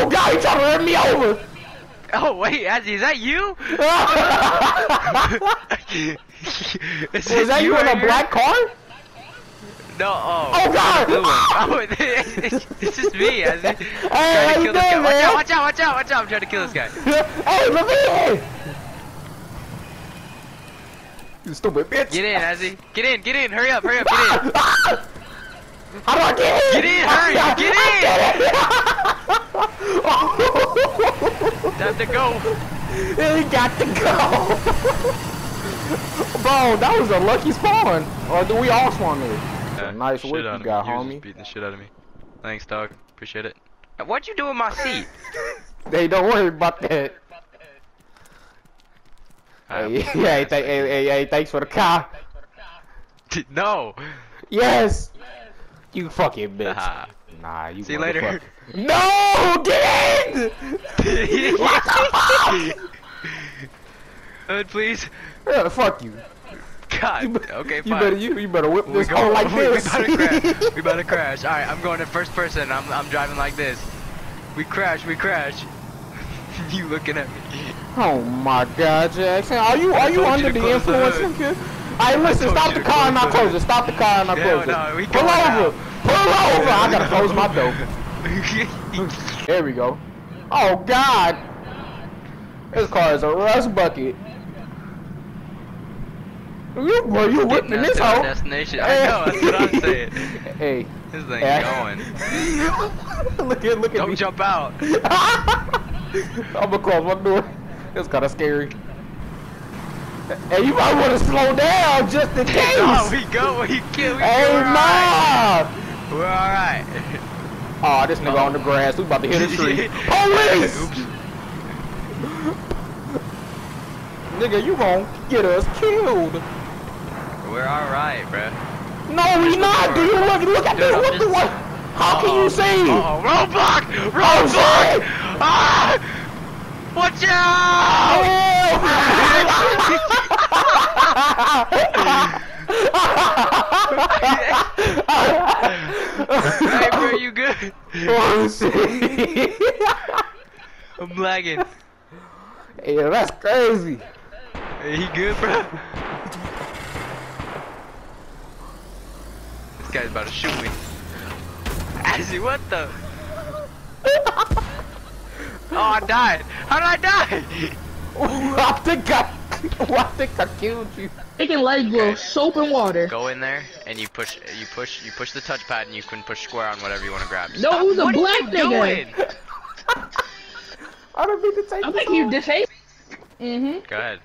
Oh god, he trying to run me over! Oh wait, Azzy, is that you? is Was that you in right a here? black car? No. Oh. Oh, God! Oh, it's, it's just me, Azzy. Hey, how you this doing, Watch out! Watch out! Watch out! Watch out! I'm trying to kill this guy. hey, Levine! You stupid bitch! Get in, Azzy. Get in. Get in. Hurry up. Hurry up. Get in. How do I get in? Get in, hurry, get in! Time to go. he got to go! Bro, that was a lucky spawn! Or do we all spawn there? Yeah, nice shit work out you got, me. You was homie. just beating the shit out of me. Thanks, dog. Appreciate it. What'd you do with my seat? Hey, don't worry about that. Hey, hey, th- hey, hey, hey, thanks for the car. no. Yes! You fucking bitch. Haha. Nah, you See you later. No! Get in! What the fuck? Hood, please. Yeah, fuck you. God. You, okay, you fine. better you, you better whip We this go- like we, this. We to crash. We to crash. All right, I'm going in first person. I'm I'm driving like this. We crash. We crash. you looking at me? oh my God, Jackson, are you are you under the the influence? hood. Hey, listen, stop the car and not close it. Stop the car and not Yeah, close no, it. we Pull over. now. Pull over. I gotta close my door. There we go. Oh God. This car is a rust bucket. You, boy, you whipping this hoe. destination. I know. That's what I'm saying. Hey. This thing hey. going. look at look at Don't me. jump out. I'm gonna close my door. It's kind of scary. Hey, you might want to slow down just in case. no, we go. We kill. We hey, we're alright. We're alright. Oh, this nigga on the grass. We about to hit a tree. Police! Nigga, you gon' get us killed. We're alright, bruh. No, we not. Do you look? Look at Dude, this. What the what? How can you see? Oh, roadblock! Oh, Roadblock! shit! Ah! Watch out! hey, bro, you good? oh shit! I'm lagging. yeah, that's crazy. Hey, you good, bro? This guy's about to shoot me. Azzy, what the? Oh, I died. How did I die? Oh, I think I, I think I killed you. Taking leg glow, soap and water. Go in there and you push, you push, you push the touchpad and you can push square on whatever you want to grab. No, it was a what black are you nigga. doing? I don't mean to take. I this think you off. disabled. Mm-hmm. Go ahead.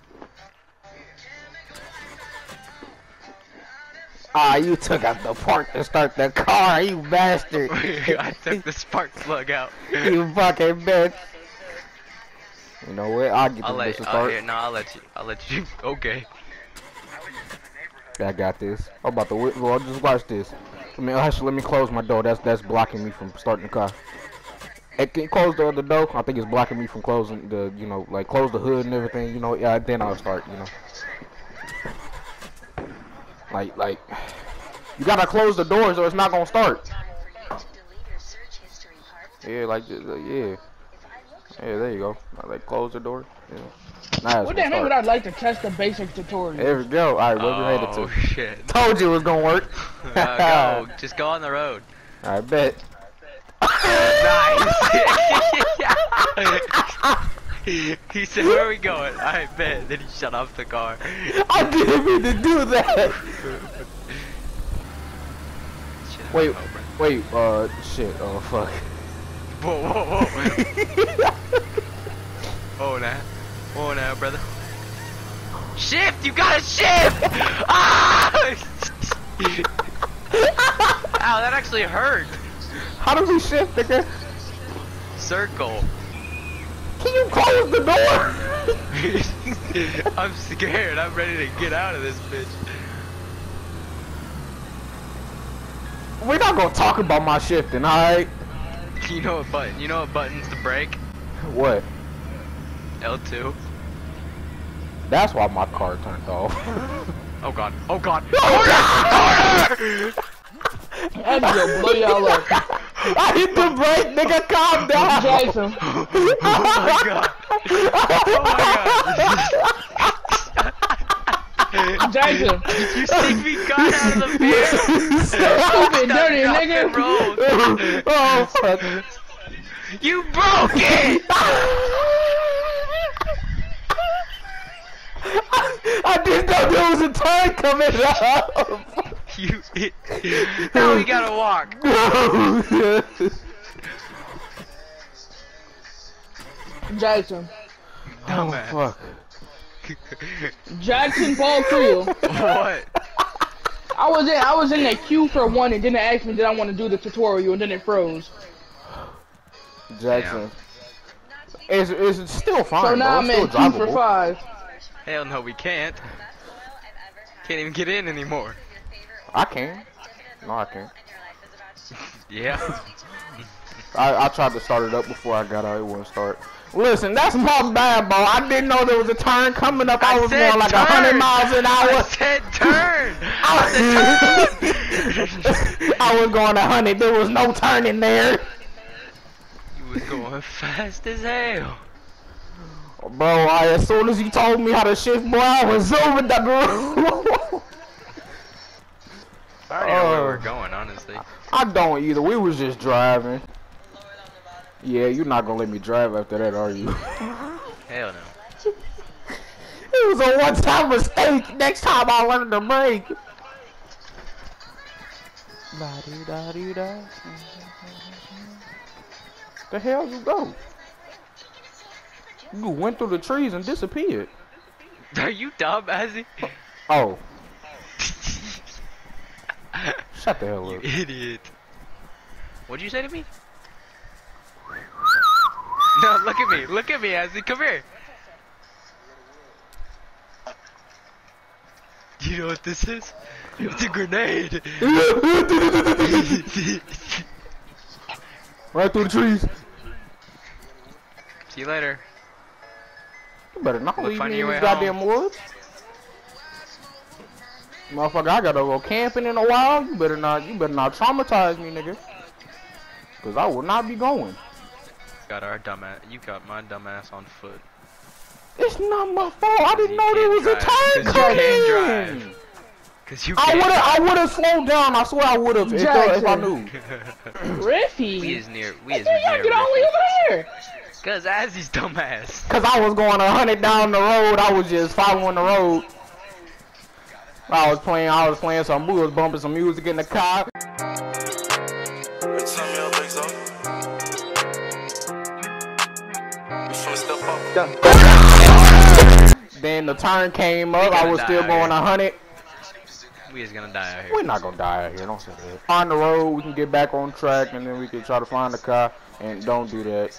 Ah, you took out the park to start the car, you bastard. I took the spark plug out. you fucking bitch. You know what? I'll get I'll the let. bitch to Oh, start. here, no, I'll let you. I'll let you. Okay. I got this. I'm about to whip. Well, just watch this. I mean, actually, let me close my door. That's that's blocking me from starting the car. Hey, can you close the other door? I think it's blocking me from closing the, you know, like close the hood and everything. You know, yeah. Then I'll start. You know. Like, like, you gotta close the doors or it's not gonna start. Yeah, like, just, uh, yeah. Yeah, there you go. Like, close the door. Yeah. Now it's What the hell would start. I like to test the basic tutorial? There we go. All right, what we made it Oh to. shit. Told you it was gonna work. Uh, go. Just go on the road. I bet. Nice. he said, "Where are we going?" I bet. Then he shut off the car. I didn't mean to do that. Wait, wait, uh, shit, oh fuck. Whoa, whoa, whoa. Oh, now. Oh, now, brother. Shift! You gotta shift! ah! Ow, that actually hurt. How do we shift, nigga? Circle. Can you close the door? I'm scared. I'm ready to get out of this bitch. We're not gonna talk about my shifting, alright? You know what button? You know what buttons to break? What? L2. That's why my car turned off. Oh god. Oh god. Oh, Corner! I'm gonna blow y'all up. I hit the brake, nigga. Calm down. Jason. Oh my god. Oh my god. Jackson. You see me got out of the beer? Stupid, dirty nigga. oh fuck. You broke it! I didn't know there was a turn coming up. You Now we gotta walk. Jackson. oh Dumbass. fuck. Jackson Paul Creel. what? I was in I was in the queue for one and then it asked me did I want to do the tutorial and then it froze. Jackson. It's, it's still fine. So now bro. I'm It's in still two for five. Hell no, we can't. Can't even get in anymore. I can. No, I can't. Yeah. I, I tried to start it up before I got out. It wouldn't start. Listen, that's my bad, bro. I didn't know there was a turn coming up. I, I was said going like turn. hundred miles an I hour. said turn. I, I was going a hundred. There was no turning there, You was going fast as hell. Bro. I, as soon as you told me how to shift, boy, I was zooming that road. I already know where we're going, honestly. I don't either. We was just driving. Yeah, you're not gonna let me drive after that, are you? Hell no. It was a one-time mistake. Next time I learn to brake. La-dee-da-dee-da. The hell you go? You went through the trees and disappeared. Are you dumb, Azzy? Oh, shut the hell You up. idiot. What'd you say to me? No, look at me. Look at me, Azzy. Come here. You know what this is? It's a grenade. right through the trees. See you later. You better not Look leave funny me in your these way goddamn woods. Motherfucker, I gotta go camping in a while. You better not, you better not traumatize me, nigga. Cause I will not be going. Got our dumbass. You got my dumbass on foot. It's not my fault. I didn't know there was can't a drive. turn 'Cause you can't coming. drive. Cause you I can't would have, I would have slowed down. I swear I would have if, if I knew. Riffy. we is near. We is man, y'all near. get all the way over here. Cause Azzy's dumbass. Cause I was going a hundred down the road. I was just following the road. I was playing, I was playing some, we was bumping some music in the car. It's on your legs up. You finna step up. Then the turn came up. I was still going a hundred. We is gonna die out here. We're not gonna die out here. Don't say that. On the road, we can get back on track, and then we can try to find the car. And don't do that.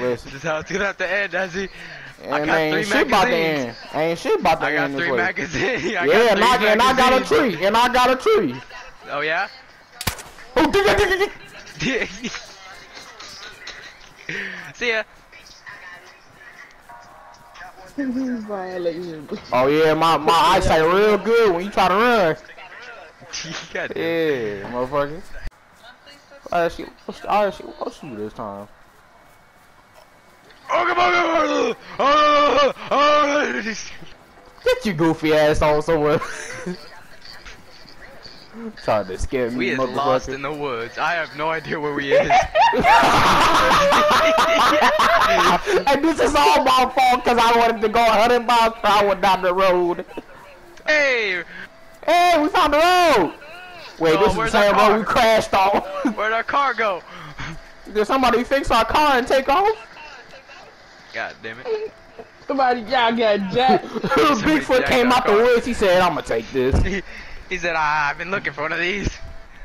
Listen, This is how it's gonna have to end, Azzy. I and got ain't three shit about to magazines. end. Ain't shit about to I got end this three way. magazines. I yeah, got and three I, and I got a tree, and I got a tree. Oh yeah. Oh, dig, dig. See ya. Oh yeah, my my eyesight real good when you try to run. God damn. Yeah, motherfucker. I ask you, I ask you, what's you this time? Oh, come on, oh, oh, oh. Get your goofy ass on somewhere. Trying to scare me, We is motherfucker. lost in the woods. I have no idea where we is. and this is all my fault because I wanted to go 100 miles per hour down the road. hey, Hey, we found the road. Wait, Oh, this is the same road we crashed on. where'd our car go? Did somebody fix our car and take off? God damn it. Somebody, y'all got Jack. Bigfoot came our out the woods. He said, "I'm gonna take this." He, he said, ah, I've been looking for one of these.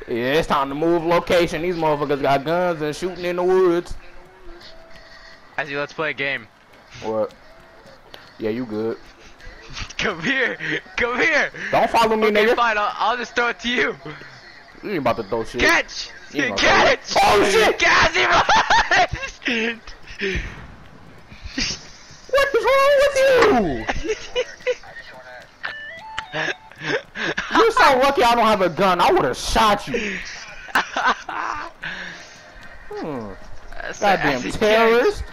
Yeah, it's time to move location. These motherfuckers got guns and shooting in the woods. Azzy, let's play a game. What? Yeah, you good. Come here. Come here. Don't follow me, Okay, nigga. fine. I'll, I'll just throw it to you. You ain't about to throw shit. Catch. You gonna Catch. throw it. Oh, shit. Catch him. What is wrong with you? You're so lucky I don't have a gun. I would have shot you. Hmm. That's Goddamn terrorist.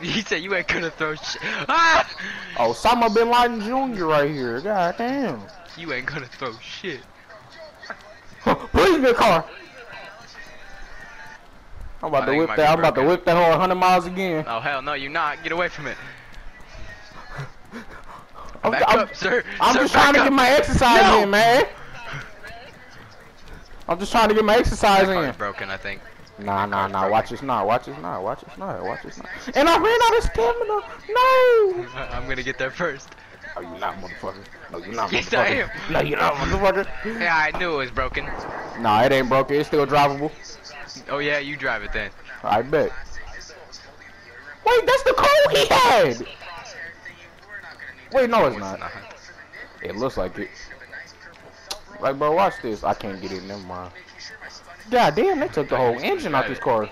He said you ain't gonna throw shit. Ah! Osama bin Laden Jr. right here. God damn. You ain't gonna throw shit. Please a car. I'm about I to whip that. I'm about to whip that whole 100 miles again. Oh hell no, you're not. Get away from it. I'm, Back I'm- up, sir. I'm Sir, just trying to get my exercise No! in, man. I'm just trying to get my exercise That in. broken, I think. Nah, nah, nah. broken. Watch this not. Watch this not. Watch this not. Watch this not. And I ran out of stamina. No. I'm gonna get there first. No, you're not, motherfucker. No, you're not, Yes, motherfucker. I am. No, you're not, motherfucker. Yeah, I knew it was broken. Nah, it ain't broken. It's still drivable. Oh yeah, you drive it then. I bet. Wait, that's the code he had. Wait, no, it's not. It looks like it. Like, bro, watch this. I can't get in. Never mind. God damn, they took the whole engine out of this car.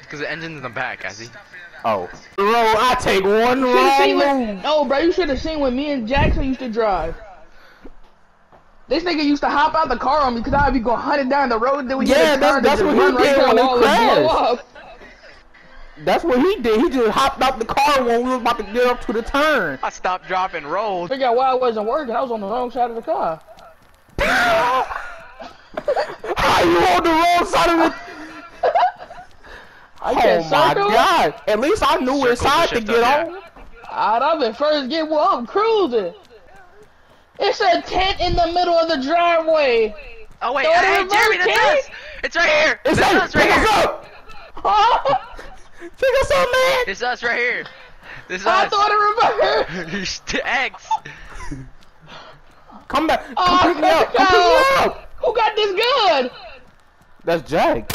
Because the engine's in the back, I see. Oh. Bro, I take one You should've seen wrong when, move. no, bro, you should have seen when me and Jackson used to drive. This nigga used to hop out the car on me because I'd be going hunting down the road. Then we Yeah, hit that's- that's just what he run right did when the he and crashed. That's what he did. He just hopped out the car when we was about to get up to the turn. I stopped, dropping and rolled. Figure out why it wasn't working. I was on the wrong side of the car. How you on the wrong side of the... I Oh can't my circle. god. At least I knew Circle which side to to get up, on. Alright, I'm in first gear. Well, I'm cruising. It's a tent in the middle of the driveway. Oh wait, Throw it hey, in Jeremy, reverse, that's Kenny. us! It's right here! It's that's us. us right Pick us here! up. Pick us up, man. It's us right here! This is I us! thought it reversed. X! Come back. Oh, Come Oh, pick me up. Come pick me up. Who got this gun? That's Jack.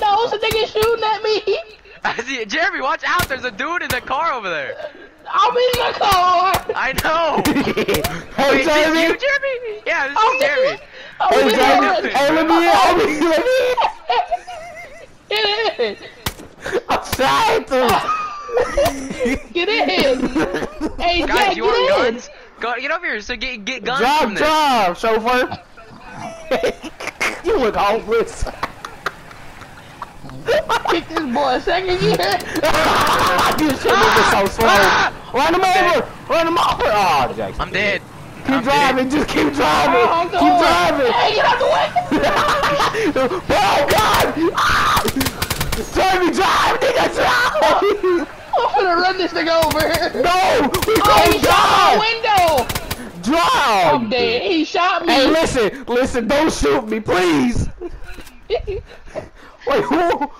No, it's a nigga shooting at me. I see it. Jeremy, watch out! There's a dude in the car over there! I'm in the car. I know! hey, Wait, is Jeremy. you, Jeremy? Yeah, this I'm is Jeremy. I'm Hey, in Jeremy. the Hey, let me in. Let me, let me Get in. in. I'm trying to. Get in. Hey, Guys, Jack, you want get in. guns? Go, get over here so get get guns Drive, from this. drive, chauffeur. you look hopeless. Kick this boy a second year. you should have been so slow. Run him over. Run him over. Oh, Jackson. I'm dead. Keep I'm driving. Just keep driving. Oh, I'm keep going. driving. Hey, get out the way. oh God! Ah! Jeremy, drive, nigga, drive! I'm gonna run this thing over. no, we Oh, he gonna shot my die! window. Drive! I'm dead. He shot me. Hey, listen, listen, don't shoot me, please. Wait, who?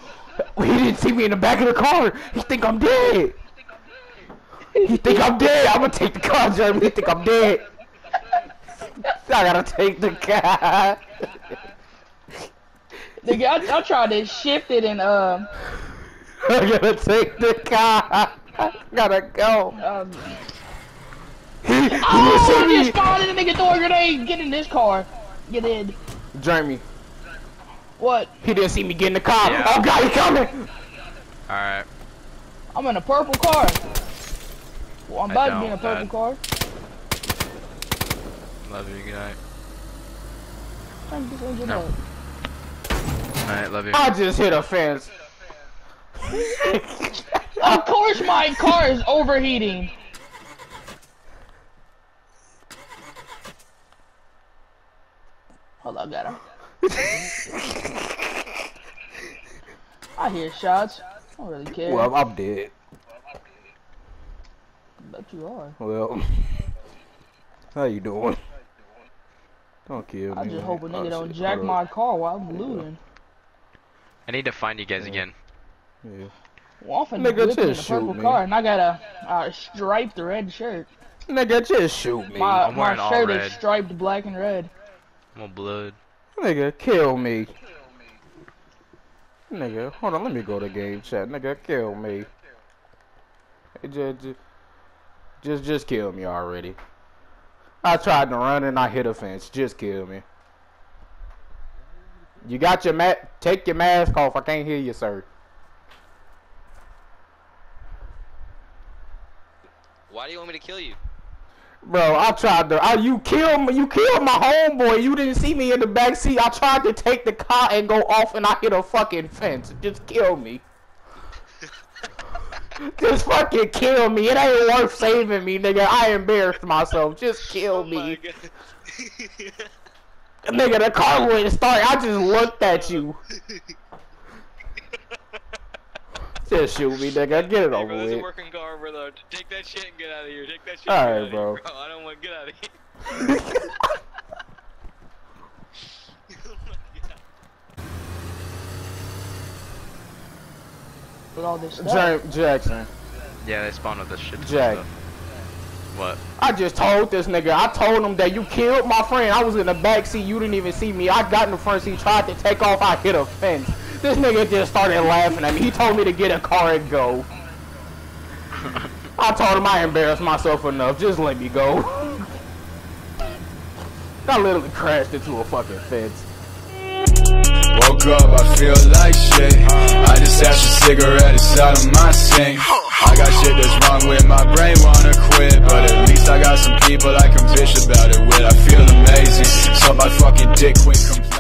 He didn't see me in the back of the car. He think I'm dead. He think I'm dead. I'm gonna take the car, Jeremy. He think I'm dead. I gotta take the car. Nigga, I, I tried to shift it and um. I gotta take the car. I gotta go. um He, he oh, see I me. just spotted a nigga throw a grenade. Get in this car. Get in. Jeremy, What? he didn't see me get in the car. Yeah. Oh God, he coming. Alright. I'm in a purple car. Well, I'm I about to be in a purple Dad. car. Love you. Good night. Turn this engine No. Alright, love you. I just hit a fence. Of course my car is overheating. Hold on, got him. I hear shots. I don't really care. well, I'm dead. bet you are. Well, how you doing? Don't kill me. I just hope a nigga Oh, don't shit, jack my car while I'm looting. I need to find you guys again. Yeah. Well, I'm finna Nigga, whip in a just shoot purple me. car, and I got a, a striped red shirt. Nigga, just shoot me. My, I'm my wearing all shirt red. is striped black and red. I'm on blood. Nigga, kill me. Nigga, hold on, let me go to game chat. Nigga, kill me. Just, just, just, just kill me already. I tried to run and I hit a fence. Just kill me. You got your ma- take your mask off. I can't hear you, sir. Why do you want me to kill you? Bro, I tried to. I, you killed me. You killed my homeboy. You didn't see me in the back seat. I tried to take the car and go off, and I hit a fucking fence. Just kill me. Just fucking kill me. It ain't worth saving me, nigga. I embarrassed myself. Just kill Oh me. God. Nigga, the car wouldn't start. I just looked at you. Just shoot me, nigga. Get it Hey, over bro, there's a with. working car, brother. Take that shit and get out of here. Take that shit. All and right, get out bro. Here, bro. I don't want to get out of here. With all this stuff. Ja- Jackson. Yeah, they spawned with this shit. Jack. What? I just told this nigga. I told him that you killed my friend. I was in the back seat. You didn't even see me. I got in the front seat, tried to take off. I hit a fence. This nigga just started laughing at me. He told me to get a car and go. I told him I embarrassed myself enough. Just let me go. I literally crashed into a fucking fence. Woke up, I feel like shit. I just had some cigarette inside of my sink. I got shit that's wrong with my brain, wanna quit. But at least I got some people I can bitch about it with. I feel amazing. So my fucking dick quit.